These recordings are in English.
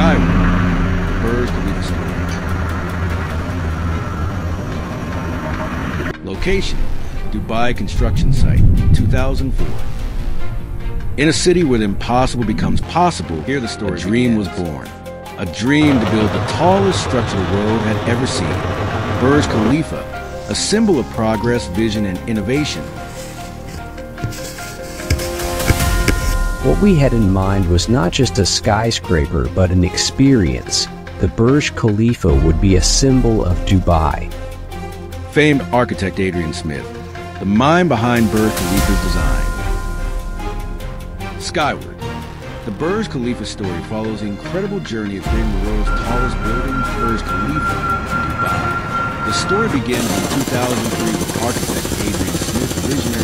Skyward, Burj Khalifa story. Location, Dubai construction site, 2004. In a city where the impossible becomes possible, here the story a dream begins. was born. A dream to build the tallest structure the world had ever seen. Burj Khalifa, a symbol of progress, vision, and innovation. What we had in mind was not just a skyscraper, but an experience. The Burj Khalifa would be a symbol of Dubai. Famed architect Adrian Smith, the mind behind Burj Khalifa's design. Skyward. The Burj Khalifa story follows the incredible journey of creating the world's tallest building, Burj Khalifa, in Dubai. The story begins in 2003 with architect Adrian Smith's visionary.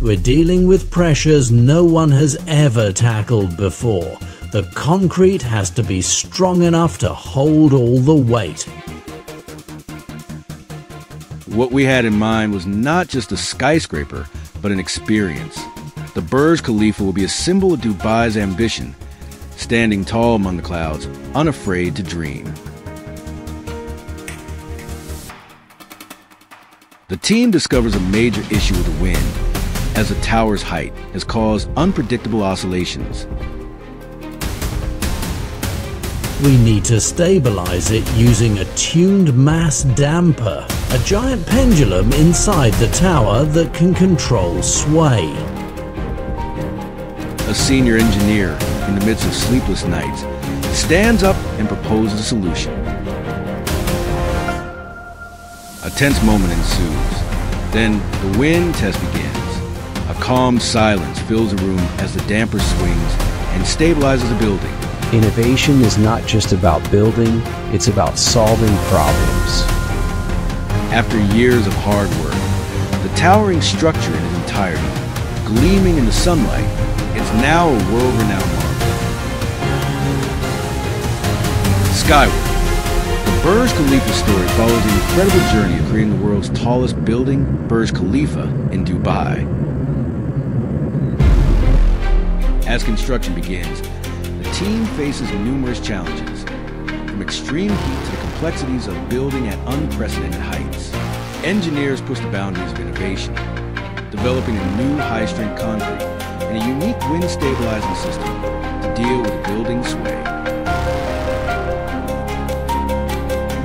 We're dealing with pressures no one has ever tackled before. The concrete has to be strong enough to hold all the weight. What we had in mind was not just a skyscraper, but an experience. The Burj Khalifa will be a symbol of Dubai's ambition, standing tall among the clouds, unafraid to dream. The team discovers a major issue with the wind, as the tower's height has caused unpredictable oscillations. We need to stabilize it using a tuned mass damper, a giant pendulum inside the tower that can control sway a senior engineer in the midst of sleepless nights, stands up and proposes a solution. A tense moment ensues. Then the wind test begins. A calm silence fills the room as the damper swings and stabilizes the building. Innovation is not just about building, it's about solving problems. After years of hard work, the towering structure in its entirety, gleaming in the sunlight, is now a world-renowned marvel. Skyward. The Burj Khalifa story follows the incredible journey of creating the world's tallest building, Burj Khalifa, in Dubai. As construction begins, the team faces numerous challenges, from extreme heat to the complexities of building at unprecedented heights. Engineers push the boundaries of innovation, developing a new high-strength concrete and a unique wind stabilizing system to deal with building sway.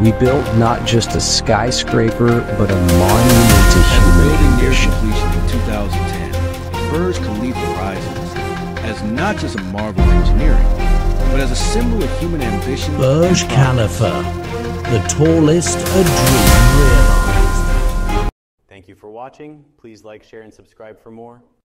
We built not just a skyscraper, but a monument to human building near completion in 2010, Burj Khalifa rises as not just a marvel of engineering, but as a symbol of human ambition. Burj Khalifa, the tallest a dream realized. Thank you for watching. Please like, share, and subscribe for more.